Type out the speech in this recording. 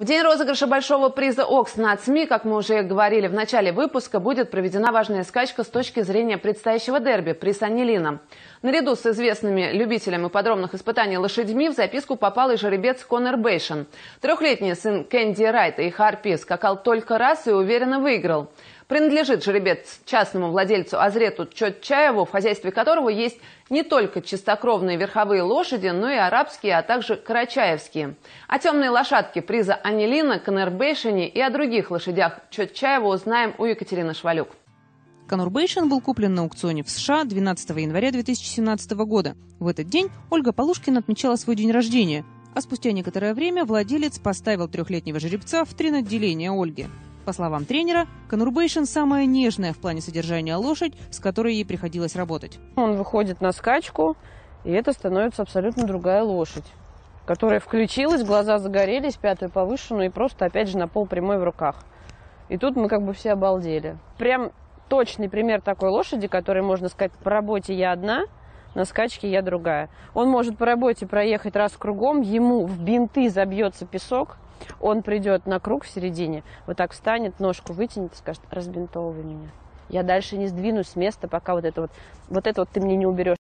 В день розыгрыша большого приза ОКС на СМИ, как мы уже говорили в начале выпуска, будет проведена важная скачка с точки зрения предстоящего дерби при Саннилино. Наряду с известными любителями подробных испытаний лошадьми в записку попал и жеребец Конор Бейшен. Трехлетний сын Кэнди Райта и Харпи скакал только раз и уверенно выиграл. Принадлежит жеребец частному владельцу Азрету Чотчаеву, в хозяйстве которого есть не только чистокровные верховые лошади, но и арабские, а также карачаевские. О темной лошадке приза Анилина, Конербейшине и о других лошадях Чотчаева узнаем у Екатерины Швалюк. Конурбейшин был куплен на аукционе в США 12 января 2017 года. В этот день Ольга Полушкина отмечала свой день рождения, а спустя некоторое время владелец поставил трехлетнего жеребца в три отделения Ольги. По словам тренера, Конурбейшн самая нежная в плане содержания лошадь, с которой ей приходилось работать. Он выходит на скачку, и это становится абсолютно другая лошадь, которая включилась, глаза загорелись, пятую повышенную и просто опять же на пол прямой в руках. И тут мы как бы все обалдели. Прям точный пример такой лошади, которой можно сказать, по работе я одна, на скачке я другая. Он может по работе проехать раз кругом, ему в бинты забьется песок, он придет на круг в середине, вот так встанет, ножку вытянет и скажет, разбинтовывай меня. Я дальше не сдвинусь с места, пока вот это вот, вот это вот ты мне не уберешь.